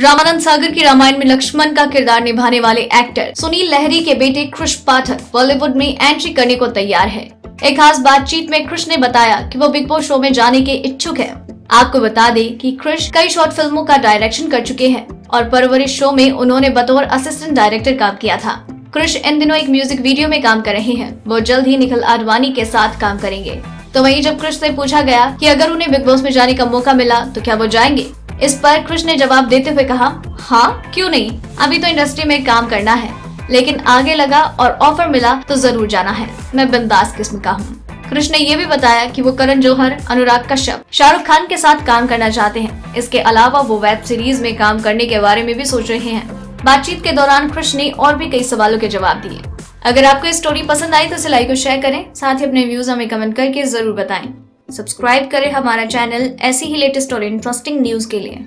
रामानंद सागर की रामायण में लक्ष्मण का किरदार निभाने वाले एक्टर सुनील लहरी के बेटे कृष पाठक बॉलीवुड में एंट्री करने को तैयार है। एक खास बातचीत में कृष ने बताया कि वो बिग बॉस शो में जाने के इच्छुक है। आपको बता दें कि कृष कई शॉर्ट फ़िल्मों का डायरेक्शन कर चुके हैं और परवरिश शो में उन्होंने बतौर असिस्टेंट डायरेक्टर काम किया था। कृष इन दिनों एक म्यूज़िक वीडियो में काम कर रहे हैं। वो जल्द ही निखिल आडवाणी के साथ काम करेंगे। तो वहीं जब कृष से पूछा गया कि अगर उन्हें बिग बॉस में जाने का मौका मिला तो क्या वो जाएँगे? इस पर कृष ने जवाब देते हुए कहा हाँ क्यों नहीं? अभी तो इंडस्ट्री में काम करना है। लेकिन आगे लगा और ऑफ़र मिला तो ज़रूर जाना है। मैं बिंदास किस्म का हूँ। कृष्ण ने ये भी बताया कि वो करण जौहर, अनुराग कश्यप, शाहरुख खान के साथ काम करना चाहते हैं। इसके अलावा वो वेब सीरीज़ में काम करने के बारे में भी सोच रहे हैं। बातचीत के दौरान कृष्ण ने और भी कई सवालों के जवाब दिए। अगर आपको ये स्टोरी पसंद आई तो इसे लाइक और शेयर करें। साथ ही अपने व्यूज़ हमें कमेंट करके ज़रूर बताएँ। सब्सक्राइब करें हमारा चैनल ऐसी ही लेटेस्ट और इंटरेस्टिंग न्यूज़ के लिए।